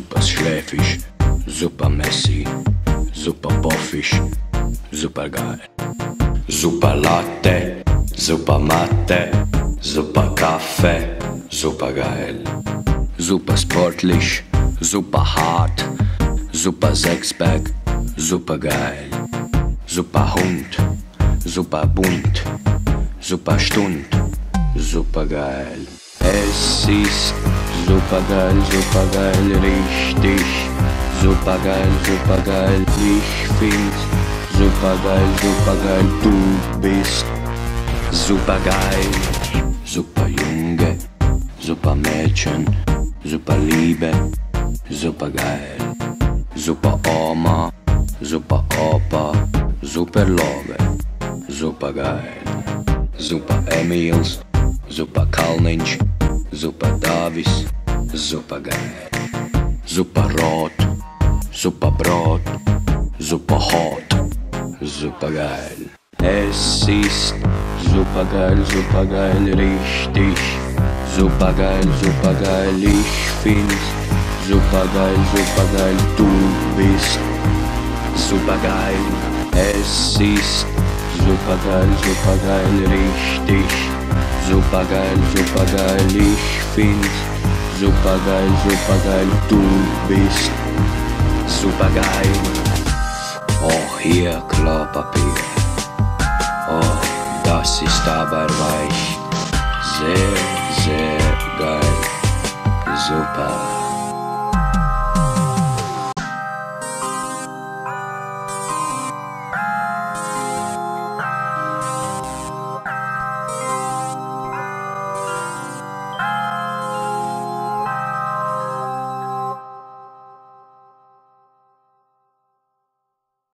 Fisch, super Messi, super Boffisch, super geil. Super Latte, super Matte, super Kaffee, super geil. Super sportlich, super hart, super Sexpack, super geil. Super Hund, super bunt, super Stund, super geil. Es ist super geil, super geil, richtig. Super geil, super geil, ich find super geil, super geil, du bist super geil. Super Junge, super Mädchen, super Liebe, super geil. Super Oma, super Opa, super Love, super geil. Super Emils, super Kalniņš, super Davis, super geil. Super Rot, super Brot, super Hot, super geil. Es ist super geil, super geil, richtig. Super geil, super geil, ich find's super geil, super geil, du bist super geil. Es ist super geil, super geil, richtig. Super geil, super geil, ich find's super geil, super geil, du bist super geil. Oh, hier Klopapier. Oh, das ist aber weich. Sehr, sehr geil. Super.